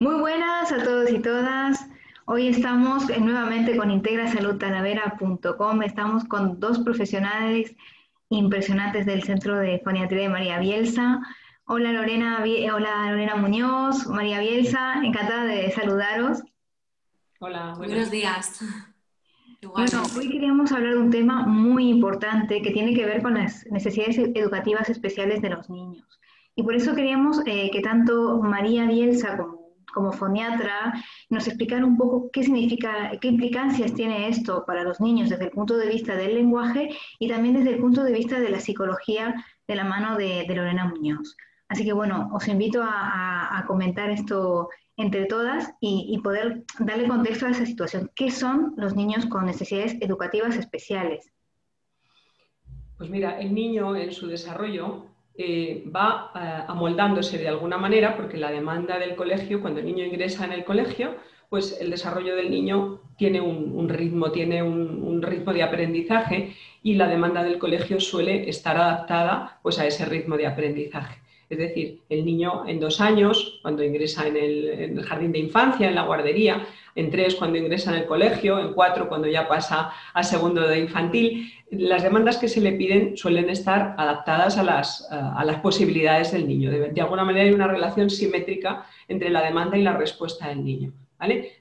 Muy buenas a todos y todas. Hoy estamos nuevamente con integrasaludtalavera.com. Estamos con dos profesionales impresionantes del Centro de Foniatría de María Bielsa. Hola Lorena, hola Lorena Muñoz, María Bielsa, encantada de saludaros. Hola, buenos días. Bueno, hoy queríamos hablar de un tema muy importante que tiene que ver con las necesidades educativas especiales de los niños. Y por eso queríamos eh, que tanto María Bielsa como como foniatra, nos explicar un poco qué significa, qué implicancias tiene esto para los niños desde el punto de vista del lenguaje y también desde el punto de vista de la psicología de la mano de, Lorena Muñoz. Así que bueno, os invito a, comentar esto entre todas y, y, poder darle contexto a esa situación. ¿Qué son los niños con necesidades educativas especiales? Pues mira, el niño en su desarrollo eh, va eh, amoldándose de alguna manera, porque la demanda del colegio, cuando el niño ingresa en el colegio, pues el desarrollo del niño tiene un, ritmo, tiene un, ritmo de aprendizaje y la demanda del colegio suele estar adaptada pues, a ese ritmo de aprendizaje. Es decir, el niño en dos años, cuando ingresa en el, jardín de infancia, en la guardería, en tres cuando ingresa en el colegio, en cuatro cuando ya pasa a segundo de infantil, las demandas que se le piden suelen estar adaptadas a las, posibilidades del niño. De, alguna manera hay una relación simétrica entre la demanda y la respuesta del niño.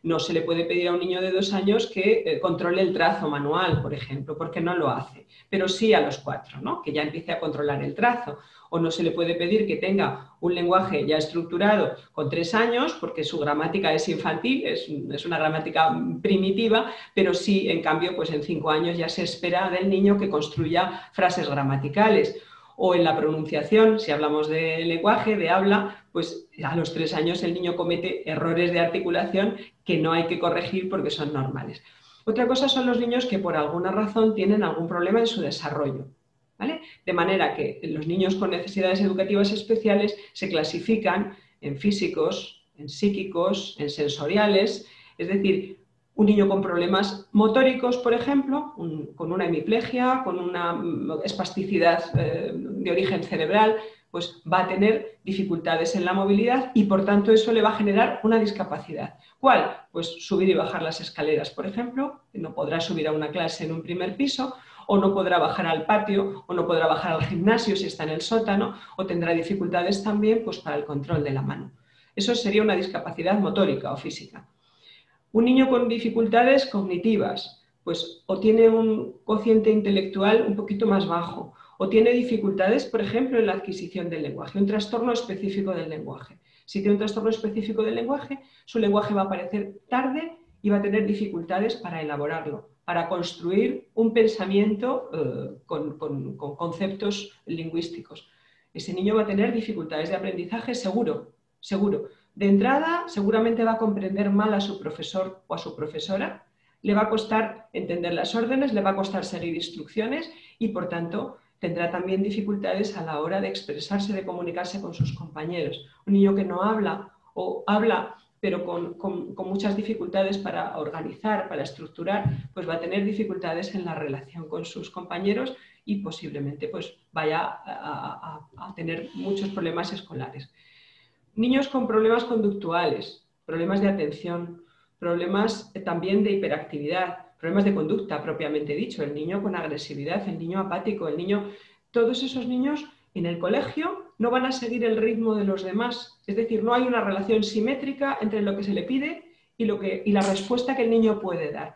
No se le puede pedir a un niño de dos años que eh, controle el trazo manual, por ejemplo, porque no lo hace, pero sí a los cuatro, ¿no? que ya empiece a controlar el trazo o no se le puede pedir que tenga un lenguaje ya estructurado con tres años, porque su gramática es infantil, es, una gramática primitiva, pero sí, en cambio, pues en cinco años ya se espera del niño que construya frases gramaticales. O en la pronunciación, si hablamos de lenguaje, de habla, pues a los tres años el niño comete errores de articulación que no hay que corregir porque son normales. Otra cosa son los niños que por alguna razón tienen algún problema en su desarrollo. De manera que los niños con necesidades educativas especiales se clasifican en físicos, en psíquicos, en sensoriales, es decir, un niño con problemas motóricos, por ejemplo, con una hemiplegia, con una espasticidad eh, de origen cerebral, pues va a tener dificultades en la movilidad y por tanto eso le va a generar una discapacidad. ¿Cuál? Pues subir y bajar las escaleras, por ejemplo, no podrá subir a una clase en un primer piso o no podrá bajar al patio, o no podrá bajar al gimnasio si está en el sótano, o tendrá dificultades también pues, para el control de la mano. Eso sería una discapacidad motórica o física. Un niño con dificultades cognitivas, pues o tiene un cociente intelectual un poquito más bajo, o tiene dificultades, por ejemplo, en la adquisición del lenguaje, un trastorno específico del lenguaje. Si tiene un trastorno específico del lenguaje, su lenguaje va a aparecer tarde y va a tener dificultades para elaborarlo para construir un pensamiento eh, con, conceptos lingüísticos. Ese niño va a tener dificultades de aprendizaje seguro, seguro. De entrada, seguramente va a comprender mal a su profesor o a su profesora, le va a costar entender las órdenes, le va a costar seguir instrucciones y, por tanto, tendrá también dificultades a la hora de expresarse, de comunicarse con sus compañeros. Un niño que no habla o habla pero con, muchas dificultades para organizar, para estructurar, pues va a tener dificultades en la relación con sus compañeros y posiblemente pues vaya a, tener muchos problemas escolares. Niños con problemas conductuales, problemas de atención, problemas también de hiperactividad, problemas de conducta propiamente dicho, el niño con agresividad, el niño apático, el niño, todos esos niños en el colegio no van a seguir el ritmo de los demás. Es decir, no hay una relación simétrica entre lo que se le pide y, lo que, y la respuesta que el niño puede dar.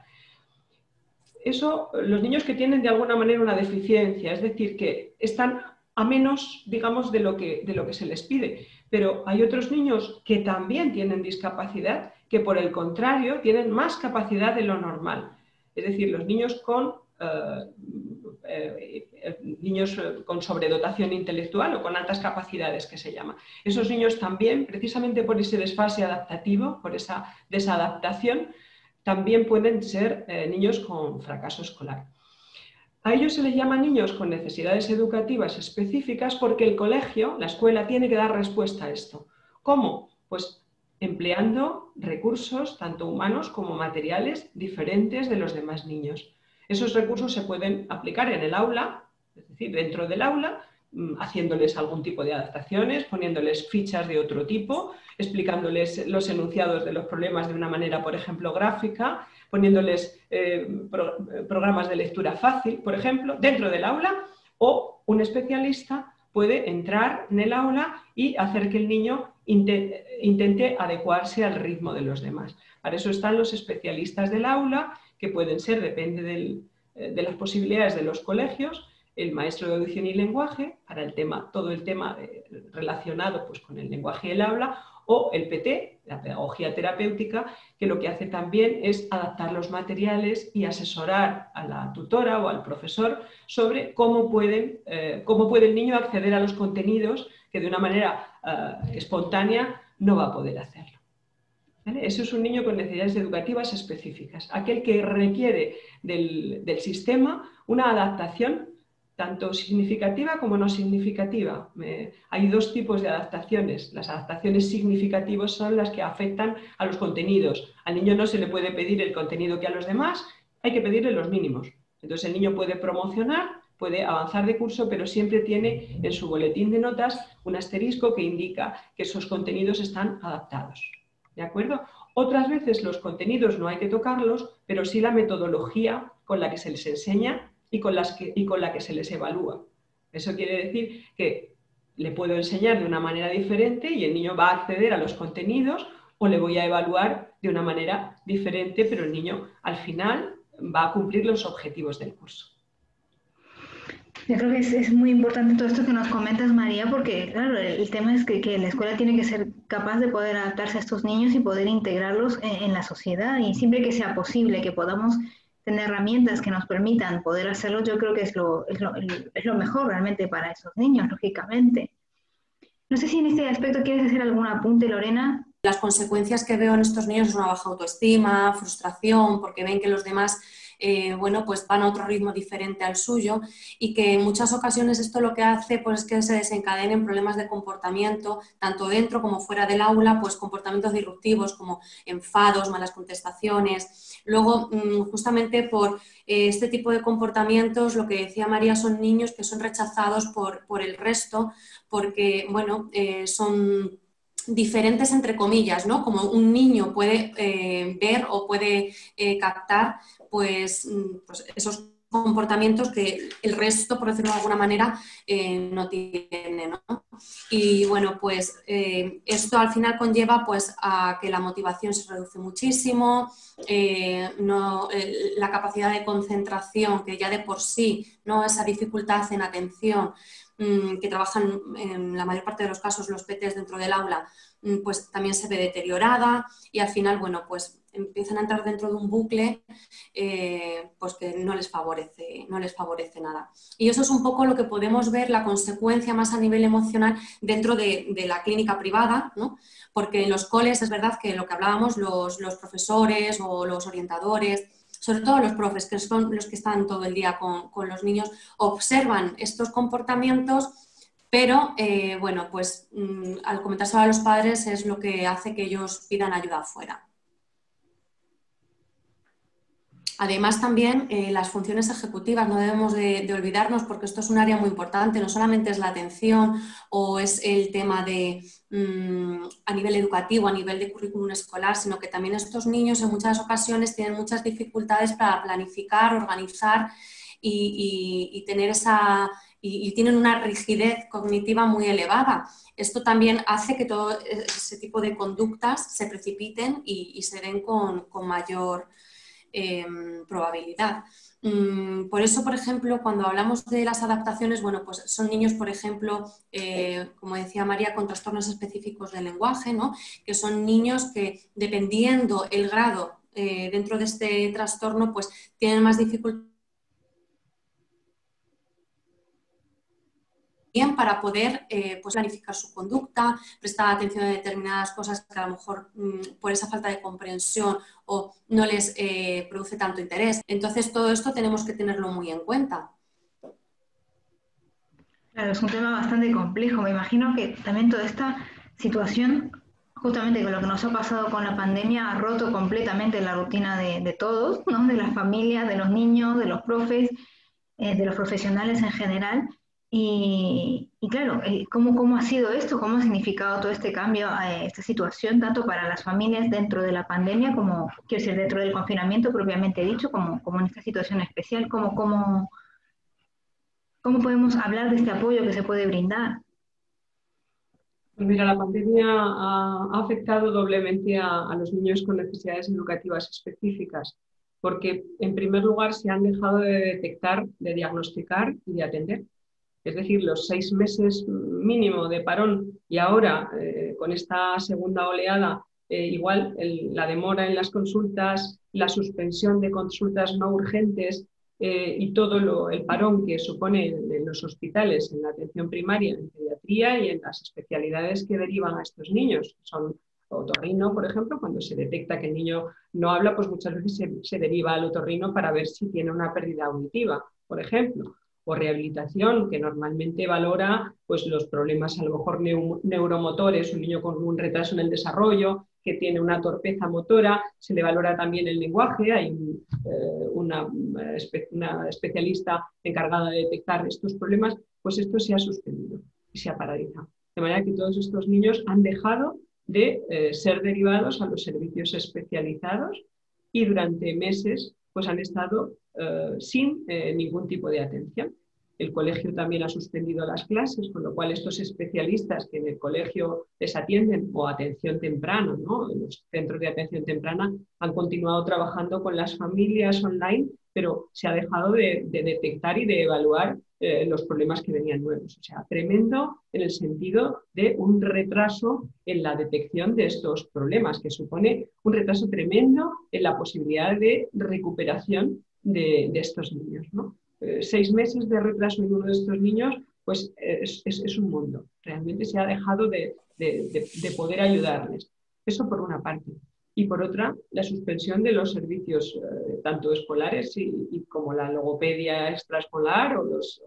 Eso, los niños que tienen de alguna manera una deficiencia, es decir, que están a menos, digamos, de lo que, de lo que se les pide. Pero hay otros niños que también tienen discapacidad, que por el contrario tienen más capacidad de lo normal. Es decir, los niños con eh, eh, niños eh, con sobredotación intelectual o con altas capacidades que se llama. Esos niños también, precisamente por ese desfase adaptativo, por esa desadaptación, también pueden ser niños con fracaso escolar. A ellos se les llama niños con necesidades educativas específicas porque el colegio, la escuela, tiene que dar respuesta a esto. ¿Cómo? Pues empleando recursos, tanto humanos como materiales, diferentes de los demás niños. Esos recursos se pueden aplicar en el aula, es decir, dentro del aula, mm, haciéndoles algún tipo de adaptaciones, poniéndoles fichas de otro tipo, explicándoles los enunciados de los problemas de una manera, por ejemplo, gráfica, poniéndoles eh, programas de lectura fácil, por ejemplo, dentro del aula, o un especialista puede entrar en el aula y hacer que el niño intente adecuarse al ritmo de los demás. Para eso están los especialistas del aula, que pueden ser, depende eh, de las posibilidades de los colegios, el maestro de audición y lenguaje, para el tema, todo el tema relacionado pues, con el lenguaje y el habla, o el PT, la pedagogía terapéutica, que lo que hace también es adaptar los materiales y asesorar a la tutora o al profesor sobre cómo, pueden, eh, cómo puede el niño acceder a los contenidos que de una manera eh, espontánea no va a poder hacerlo. Eso es un niño con necesidades educativas específicas, aquel que requiere del, del sistema una adaptación tanto significativa como no significativa. hay dos tipos de adaptaciones. Las adaptaciones significativas son las que afectan a los contenidos. Al niño no se le puede pedir el contenido que a los demás, hay que pedirle los mínimos. Entonces el niño puede promocionar, puede avanzar de curso, pero siempre tiene en su boletín de notas un asterisco que indica que esos contenidos están adaptados. ¿De acuerdo? Otras veces los contenidos no hay que tocarlos, pero sí la metodología con la que se les enseña y con, las y con la que se les evalúa. Eso quiere decir que le puedo enseñar de una manera diferente y el niño va a acceder a los contenidos o le voy a evaluar de una manera diferente, pero el niño al final va a cumplir los objetivos del curso. Yo creo que es, muy importante todo esto que nos comentas, María, porque claro, el tema es que, la escuela tiene que ser capaz de poder adaptarse a estos niños y poder integrarlos en la sociedad y siempre que sea posible que podamos tener herramientas que nos permitan poder hacerlo, yo creo que es lo, es lo, es lo mejor realmente para esos niños, lógicamente. No sé si en este aspecto quieres hacer algún apunte, Lorena. Las consecuencias que veo en estos niños es una baja autoestima, frustración, porque ven que los demás eh, bueno, pues van a otro ritmo diferente al suyo y que en muchas ocasiones esto lo que hace pues, es que se desencadenen problemas de comportamiento, tanto dentro como fuera del aula, pues comportamientos disruptivos como enfados, malas contestaciones. Luego, mm, justamente por eh, este tipo de comportamientos, lo que decía María, son niños que son rechazados por, el resto porque, bueno, eh, son diferentes entre comillas, ¿no? Como un niño puede ver o puede captar pues, mm, pues, esos comportamientos que el resto, por decirlo de alguna manera, eh, no tiene. Y bueno, pues eh, esto al final conlleva pues, a que la motivación se reduce muchísimo, eh, la capacidad de concentración, que ya de por sí, ¿no? esa dificultad en atención, mm, que trabajan en la mayor parte de los casos los PTs dentro del aula, mm, pues también se ve deteriorada y al final, bueno, pues empiezan a entrar dentro de un bucle eh, pues que no les, favorece, no les favorece nada. Y eso es un poco lo que podemos ver, la consecuencia más a nivel emocional dentro de, la clínica privada, porque en los coles es verdad que lo que hablábamos, los, profesores o los orientadores, sobre todo los profes, que son los que están todo el día con, los niños, observan estos comportamientos pero eh, bueno, pues mm, al comentárselo a los padres es lo que hace que ellos pidan ayuda afuera. Además, también eh, las funciones ejecutivas, no debemos de, olvidarnos porque esto es un área muy importante, no solamente es la atención o es el tema de mm, a nivel educativo, a nivel de currículum escolar, sino que también estos niños en muchas ocasiones tienen muchas dificultades para planificar, organizar y, tener esa y, tienen una rigidez cognitiva muy elevada. Esto también hace que todo ese tipo de conductas se precipiten y, se den con mayor Em, probabilidad. Mm, por eso, por ejemplo, cuando hablamos de las adaptaciones, bueno, pues son niños, por ejemplo, eh, como decía María, con trastornos específicos del lenguaje, ¿no? que son niños que, dependiendo el grado eh, dentro de este trastorno, pues tienen más dificultad para poder eh, pues, planificar su conducta, prestar atención a determinadas cosas que a lo mejor mm, por esa falta de comprensión o no les eh, produce tanto interés. Entonces, todo esto tenemos que tenerlo muy en cuenta. Claro, es un tema bastante complejo. Me imagino que también toda esta situación, justamente con lo que nos ha pasado con la pandemia, ha roto completamente la rutina de, todos, ¿no? de las familias, de los niños, de los profes, eh, de los profesionales en general Y, claro, eh, ¿cómo, ¿cómo, ha sido esto? ¿Cómo ha significado todo este cambio, eh, esta situación, tanto para las familias dentro de la pandemia como, quiero decir, dentro del confinamiento propiamente dicho, como, como en esta situación especial? ¿Cómo, cómo, ¿Cómo podemos hablar de este apoyo que se puede brindar? Pues mira, la pandemia ha, afectado doblemente a, los niños con necesidades educativas específicas, porque en primer lugar se han dejado de detectar, de diagnosticar y de atender. Es decir, los seis meses mínimo de parón y ahora eh, con esta segunda oleada, eh, igual la demora en las consultas, la suspensión de consultas no urgentes, eh, y todo el parón que supone en, los hospitales, en la atención primaria, en pediatría y en las especialidades que derivan a estos niños. Son otorrino, por ejemplo, cuando se detecta que el niño no habla, pues muchas veces se, deriva al otorrino para ver si tiene una pérdida auditiva, por ejemplo o rehabilitación, que normalmente valora pues, los problemas a lo mejor neuromotores, un niño con un retraso en el desarrollo, que tiene una torpeza motora, se le valora también el lenguaje, hay eh, una, especialista encargada de detectar estos problemas, pues esto se ha suspendido y se ha paralizado. De manera que todos estos niños han dejado de eh, ser derivados a los servicios especializados y durante meses pues han estado eh, sin ningún tipo de atención. El colegio también ha suspendido las clases, con lo cual estos especialistas que en el colegio les atienden o atención temprana, ¿no? en los centros de atención temprana, han continuado trabajando con las familias online, pero se ha dejado de, detectar y de evaluar eh, los problemas que venían nuevos. O sea, tremendo en el sentido de un retraso en la detección de estos problemas, que supone un retraso tremendo en la posibilidad de recuperación de, de estos niños. ¿no? Eh, seis meses de retraso en uno de estos niños, pues es, un mundo. Realmente se ha dejado de, poder ayudarles. Eso por una parte. Y por otra, la suspensión de los servicios eh, tanto escolares y, como la logopedia extraescolar o los,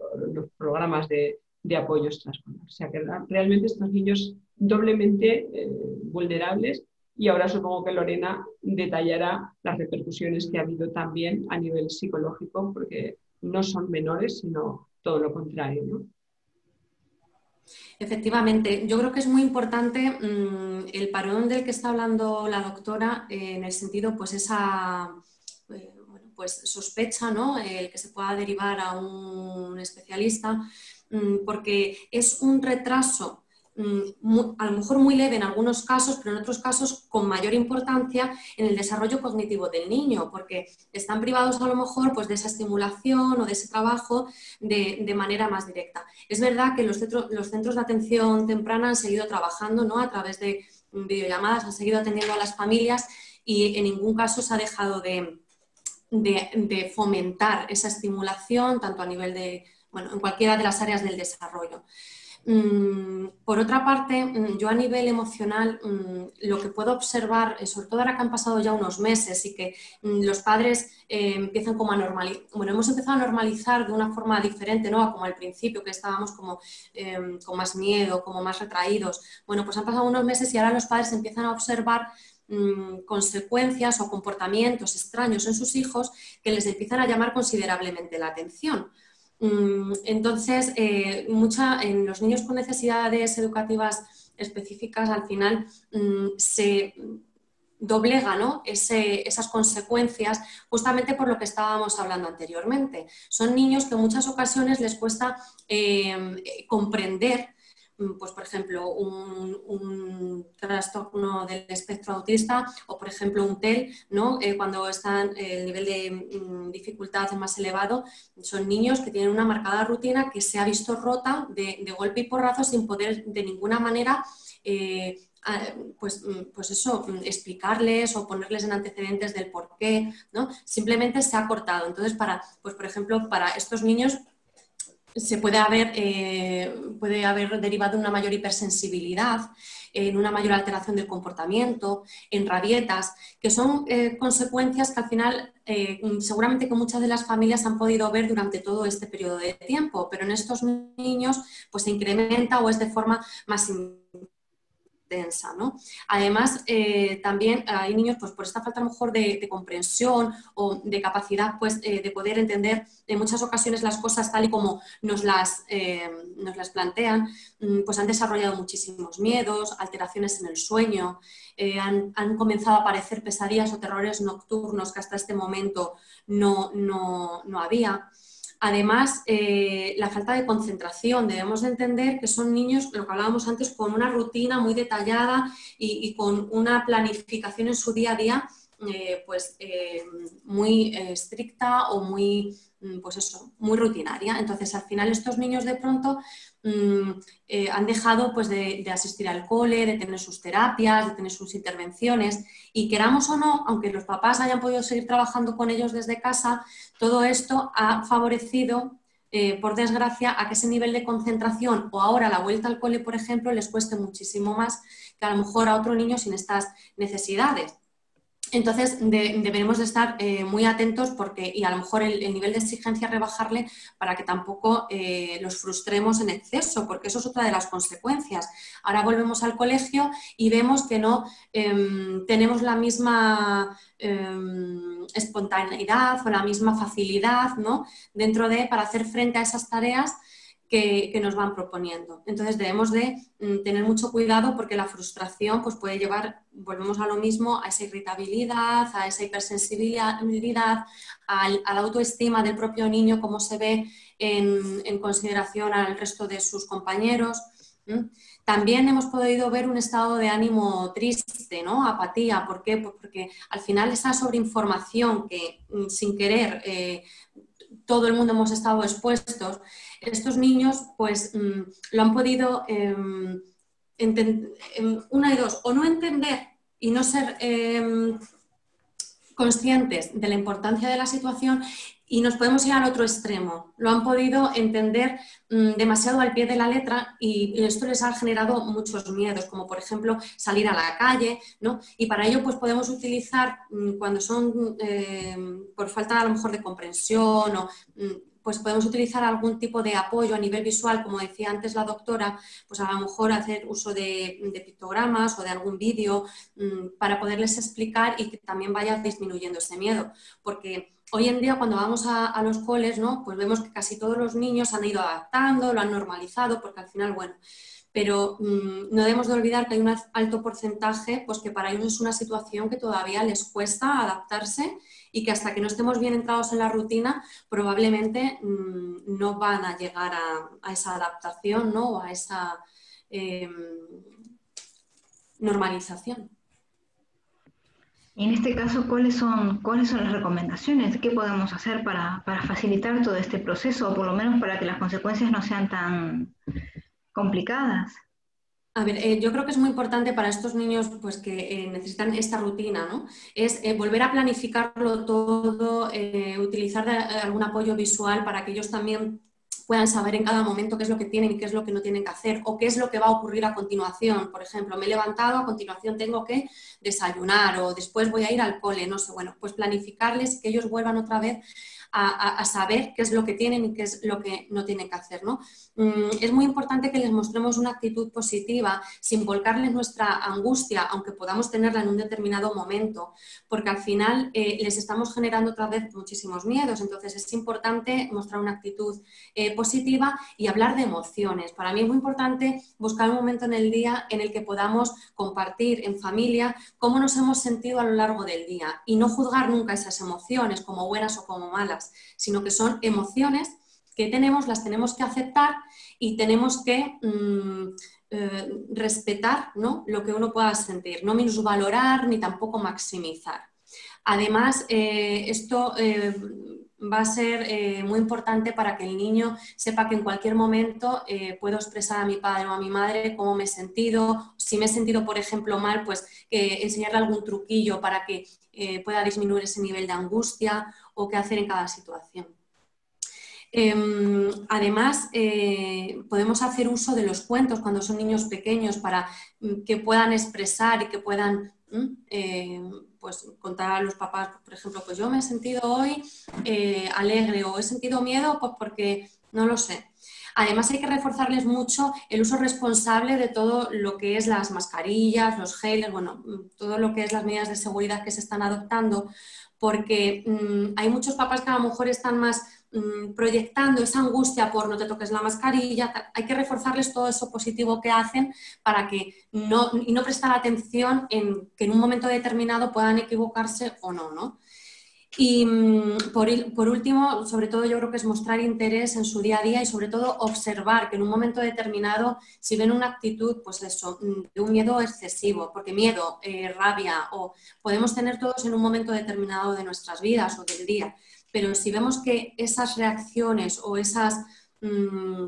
programas de, apoyo extraescolar. O sea que realmente estos niños doblemente eh, vulnerables y ahora supongo que Lorena detallará las repercusiones que ha habido también a nivel psicológico, porque no son menores, sino todo lo contrario. ¿no? Efectivamente, yo creo que es muy importante mm, el parón del que está hablando la doctora eh, en el sentido, pues esa eh, pues sospecha, ¿no? El que se pueda derivar a un especialista, mm, porque es un retraso Mm, a lo mejor muy leve en algunos casos, pero en otros casos con mayor importancia en el desarrollo cognitivo del niño, porque están privados a lo mejor pues, de esa estimulación o de ese trabajo de, manera más directa. Es verdad que los centros, los centros de atención temprana han seguido trabajando ¿no? a través de videollamadas, han seguido atendiendo a las familias y en ningún caso se ha dejado de, de fomentar esa estimulación, tanto a nivel de, bueno, en cualquiera de las áreas del desarrollo. Mm, por otra parte, mm, yo a nivel emocional mm, lo que puedo observar, eh, sobre todo ahora que han pasado ya unos meses y que los padres eh, empiezan como a normalizar, bueno, hemos empezado a normalizar de una forma diferente, ¿no? Como al principio, que estábamos como em, con más miedo, como más retraídos. Bueno, pues han pasado unos meses y ahora los padres empiezan a observar consecuencias o comportamientos extraños en sus hijos que les empiezan a llamar considerablemente la atención. Mm, entonces, eh, en los niños con necesidades educativas específicas, al final mm, se doblega esas consecuencias justamente por lo que estábamos hablando anteriormente. Son niños que en muchas ocasiones les cuesta eh, comprender pues, por ejemplo, un, trastorno del espectro autista o, por ejemplo, un TEL, ¿no? Eh, cuando están, el nivel de mm, dificultad más elevado, son niños que tienen una marcada rutina que se ha visto rota de, golpe y porrazo sin poder de ninguna manera eh, pues, mm, pues eso, explicarles o ponerles en antecedentes del por qué, ¿no? Simplemente se ha cortado. Entonces, para, pues por ejemplo, para estos niños se puede haber, eh, puede haber derivado una mayor hipersensibilidad, en una mayor alteración del comportamiento, en rabietas, que son eh, consecuencias que al final eh, seguramente que muchas de las familias han podido ver durante todo este periodo de tiempo, pero en estos niños pues se incrementa o es de forma más Además, eh, también hay niños, pues por esta falta mejor de, comprensión o de capacidad pues, eh, de poder entender en muchas ocasiones las cosas tal y como nos las, nos las plantean, mm, pues han desarrollado muchísimos miedos, alteraciones en el sueño, han, han, comenzado a aparecer pesadillas o terrores nocturnos que hasta este momento no, no, no había. Además, eh, la falta de concentración. Debemos de entender que son niños, lo que hablábamos antes, con una rutina muy detallada y, con una planificación en su día a día eh, pues, eh, muy estricta o muy, mm, pues eso, muy rutinaria. Entonces, al final, estos niños de pronto Mm, eh, han dejado pues, de, asistir al cole, de tener sus terapias, de tener sus intervenciones y queramos o no, aunque los papás hayan podido seguir trabajando con ellos desde casa, todo esto ha favorecido, eh, por desgracia, a que ese nivel de concentración o ahora la vuelta al cole, por ejemplo, les cueste muchísimo más que a lo mejor a otro niño sin estas necesidades. Entonces, debemos de estar eh, muy atentos porque, y a lo mejor el, nivel de exigencia rebajarle para que tampoco eh, los frustremos en exceso, porque eso es otra de las consecuencias. Ahora volvemos al colegio y vemos que no em, tenemos la misma em, espontaneidad o la misma facilidad ¿no? dentro de, para hacer frente a esas tareas que, nos van proponiendo. Entonces debemos de mm, tener mucho cuidado porque la frustración pues, puede llevar, volvemos a lo mismo, a esa irritabilidad, a esa hipersensibilidad, a la autoestima del propio niño, cómo se ve en, consideración al resto de sus compañeros. También hemos podido ver un estado de ánimo triste, ¿no? apatía. ¿Por qué? Pues porque al final esa sobreinformación que mm, sin querer eh, todo el mundo hemos estado expuestos, estos niños pues mm, lo han podido, em, una y dos, o no entender y no ser em, conscientes de la importancia de la situación y nos podemos ir al otro extremo. Lo han podido entender mm, demasiado al pie de la letra y, esto les ha generado muchos miedos, como por ejemplo salir a la calle, ¿no? Y para ello pues podemos utilizar mm, cuando son por falta a lo mejor de comprensión o pues podemos utilizar algún tipo de apoyo a nivel visual, como decía antes la doctora, pues a lo mejor hacer uso de, pictogramas o de algún vídeo mm, para poderles explicar y que también vaya disminuyendo ese miedo. Porque hoy en día cuando vamos a, los coles, ¿no? pues vemos que casi todos los niños han ido adaptando, lo han normalizado, porque al final, bueno, pero mm, no debemos de olvidar que hay un alto porcentaje pues que para ellos es una situación que todavía les cuesta adaptarse y que hasta que no estemos bien entrados en la rutina, probablemente mm, no van a llegar a, esa adaptación ¿no? o a esa em, normalización. Y en este caso, ¿cuáles son, ¿cuáles son las recomendaciones? ¿Qué podemos hacer para, para facilitar todo este proceso o por lo menos para que las consecuencias no sean tan complicadas? A ver, eh, yo creo que es muy importante para estos niños pues, que eh, necesitan esta rutina, ¿no? Es eh, volver a planificarlo todo, utilizar algún apoyo visual para que ellos también puedan saber en cada momento qué es lo que tienen y qué es lo que no tienen que hacer o qué es lo que va a ocurrir a continuación. Por ejemplo, me he levantado, a continuación tengo que desayunar o después voy a ir al cole, no sé, bueno, pues planificarles que ellos vuelvan otra vez a, saber qué es lo que tienen y qué es lo que no tienen que hacer. ¿no? Mm, es muy importante que les mostremos una actitud positiva sin volcarles nuestra angustia, aunque podamos tenerla en un determinado momento, porque al final eh, les estamos generando otra vez muchísimos miedos. Entonces es importante mostrar una actitud eh, positiva y hablar de emociones. Para mí es muy importante buscar un momento en el día en el que podamos compartir en familia cómo nos hemos sentido a lo largo del día y no juzgar nunca esas emociones como buenas o como malas sino que son emociones tenemos, las tenemos que aceptar y tenemos que mm, eh, respetar lo que uno pueda sentir, no minusvalorar ni tampoco maximizar. Además, eh, esto eh, va a ser muy importante para que el niño sepa que en cualquier momento puedo expresar a mi padre o a mi madre cómo me he sentido. Si me he sentido, por ejemplo, mal, pues enseñarle algún truquillo para que pueda disminuir ese nivel de angustia o qué hacer en cada situación. Em, además, eh, podemos hacer uso de los cuentos cuando son niños pequeños para mm, que puedan expresar y que puedan mm, eh, pues, contar a los papás, por ejemplo, pues yo me he sentido hoy eh, alegre o he sentido miedo pues porque no lo sé. Además hay que reforzarles mucho el uso responsable de todo lo que es las mascarillas, los geles, bueno, todo lo que es las medidas de seguridad que se están adoptando, porque mm, hay muchos papás que a lo mejor están más mm, proyectando esa angustia por no te toques la mascarilla, hay que reforzarles todo eso positivo que hacen para que no, y no prestar atención en que en un momento determinado puedan equivocarse o no, ¿no? Y mm, por, último, sobre todo yo creo que es mostrar interés en su día a día y sobre todo observar que en un momento determinado, si ven una actitud, pues eso, mm, de un miedo excesivo, porque miedo, eh, rabia, o podemos tener todos en un momento determinado de nuestras vidas o del día, pero si vemos que esas reacciones o esas... Mm,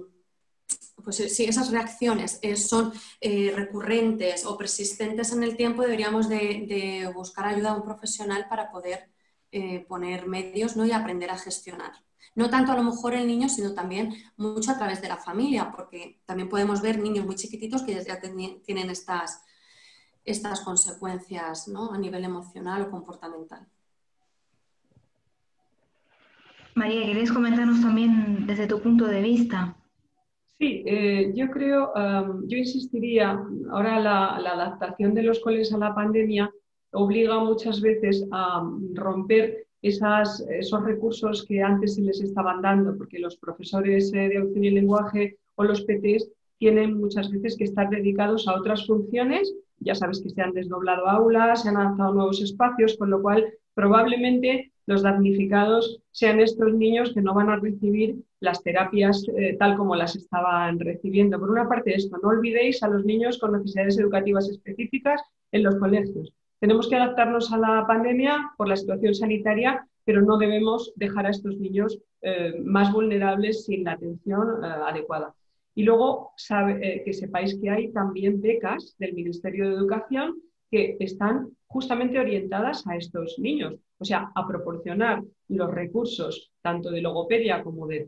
pues si esas reacciones eh, son eh, recurrentes o persistentes en el tiempo, deberíamos de buscar ayuda a un profesional para poder eh, poner medios ¿no? y aprender a gestionar. No tanto a lo mejor el niño, sino también mucho a través de la familia, porque también podemos ver niños muy chiquititos que ya tienen estas, estas consecuencias a nivel emocional o comportamental. María, ¿quieres comentarnos también desde tu punto de vista? Sí, eh, yo creo, yo insistiría, ahora la, adaptación de los coles a la pandemia obliga muchas veces a romper esos recursos que antes se les estaban dando, porque los profesores eh, de auxilio y lenguaje o los PTs tienen muchas veces que estar dedicados a otras funciones. Ya sabes que se han desdoblado aulas, se han lanzado nuevos espacios, con lo cual probablemente los damnificados sean estos niños que no van a recibir las terapias eh, tal como las estaban recibiendo. Por una parte, esto, no olvidéis a los niños con necesidades educativas específicas en los colegios. Tenemos que adaptarnos a la pandemia por la situación sanitaria, pero no debemos dejar a estos niños eh, más vulnerables sin la atención eh, adecuada. Y luego eh, que sepáis que hay también becas del Ministerio de Educación que están justamente orientadas a estos niños, o sea, a proporcionar los recursos tanto de logopedia como de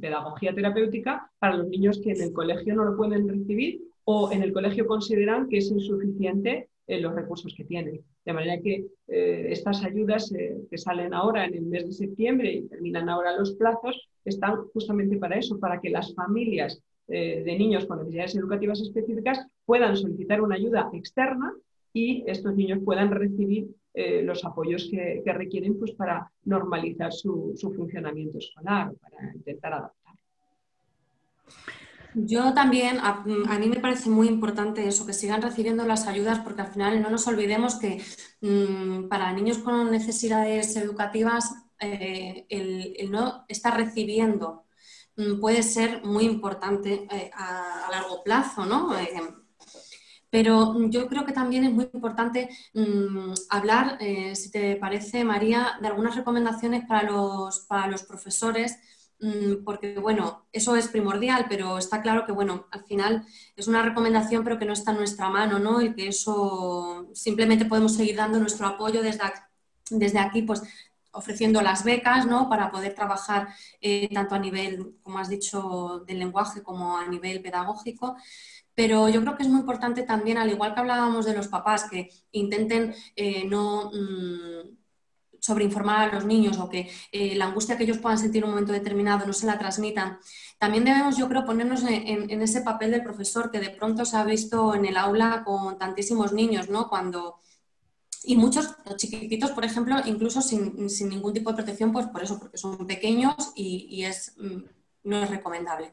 pedagogía terapéutica para los niños que en el colegio no lo pueden recibir o en el colegio consideran que es insuficiente los recursos que tienen. De manera que eh, estas ayudas eh, que salen ahora en el mes de septiembre y terminan ahora los plazos, están justamente para eso, para que las familias eh, de niños con necesidades educativas específicas puedan solicitar una ayuda externa y estos niños puedan recibir los apoyos que, requieren pues, para normalizar su, su funcionamiento escolar, para intentar adaptar. Yo también, a, mí me parece muy importante eso, que sigan recibiendo las ayudas, porque al final no nos olvidemos que mm, para niños con necesidades educativas, eh, el, no estar recibiendo mm, puede ser muy importante eh, a, largo plazo, ¿no? Eh, pero yo creo que también es muy importante mm, hablar, si te parece, María, de algunas recomendaciones para los, para los profesores Mm, porque bueno, eso es primordial, pero está claro que bueno, al final es una recomendación, pero que no está en nuestra mano, ¿no? Y que eso simplemente podemos seguir dando nuestro apoyo desde, desde aquí, pues ofreciendo las becas, ¿no? Para poder trabajar eh, tanto a nivel, como has dicho, del lenguaje como a nivel pedagógico. Pero yo creo que es muy importante también, al igual que hablábamos de los papás, que intenten eh, no... Mm, sobreinformar a los niños o que eh, la angustia que ellos puedan sentir en un momento determinado no se la transmitan. También debemos, yo creo, ponernos en, ese papel del profesor que de pronto se ha visto en el aula con tantísimos niños, ¿no? Cuando, y muchos, los chiquititos, por ejemplo, incluso sin, ningún tipo de protección, pues por eso, porque son pequeños y, es, mm, no es recomendable.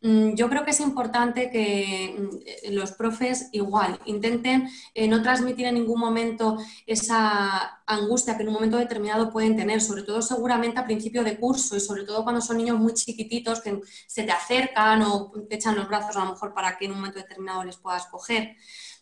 Mm, yo creo que es importante que mm, los profes igual intenten eh, no transmitir en ningún momento esa angustia que en un momento determinado pueden tener, sobre todo seguramente a principio de curso y sobre todo cuando son niños muy chiquititos que se te acercan o te echan los brazos a lo mejor para que en un momento determinado les puedas coger.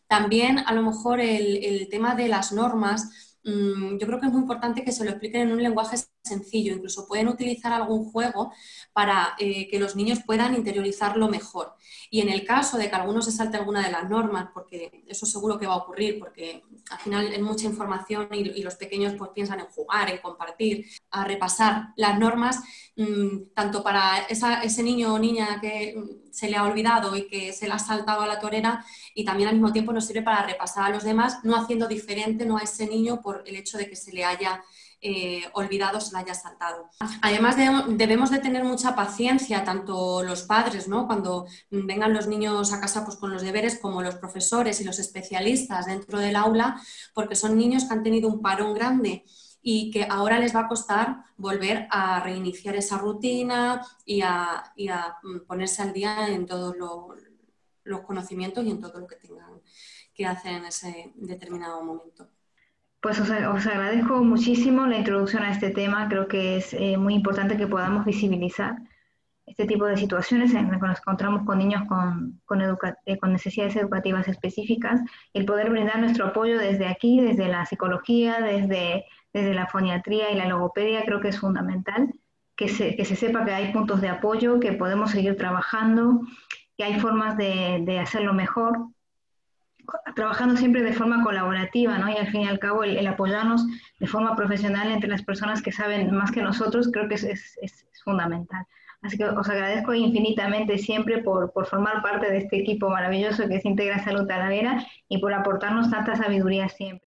También a lo mejor el tema de las normas Mm, yo creo que es muy importante que se lo expliquen en un lenguaje sencillo. Incluso pueden utilizar algún juego para eh, que los niños puedan interiorizarlo mejor. Y en el caso de que alguno se salte alguna de las normas, porque eso seguro que va a ocurrir, porque al final es mucha información y, los pequeños pues, piensan en jugar, en compartir, a repasar las normas, mm, tanto para ese niño o niña que mm, se le ha olvidado y que se le ha saltado a la torera, y también al mismo tiempo nos sirve para repasar a los demás, no haciendo diferente no a ese niño por el hecho de que se le haya eh, olvidado se la haya saltado. Además debemos de tener mucha paciencia, tanto los padres, ¿no? cuando vengan los niños a casa pues, con los deberes, como los profesores y los especialistas dentro del aula, porque son niños que han tenido un parón grande y que ahora les va a costar volver a reiniciar esa rutina y a, mm, ponerse al día en todos los conocimientos y en todo lo que tengan que hacer en ese determinado momento. Pues os, agradezco muchísimo la introducción a este tema. Creo que es eh, muy importante que podamos visibilizar este tipo de situaciones en las que nos encontramos con niños con, eh, necesidades educativas específicas, el poder brindar nuestro apoyo desde aquí, desde la psicología, desde la foniatría y la logopedia, creo que es fundamental. Que se, sepa que hay puntos de apoyo, que podemos seguir trabajando, que hay formas de hacerlo mejor, trabajando siempre de forma colaborativa, ¿no? Y al fin y al cabo el, apoyarnos de forma profesional entre las personas que saben más que nosotros, creo que es, es, es fundamental. Así que os agradezco infinitamente siempre por, por, formar parte de este equipo maravilloso que es Integra Salud Talavera y por aportarnos tanta sabiduría siempre.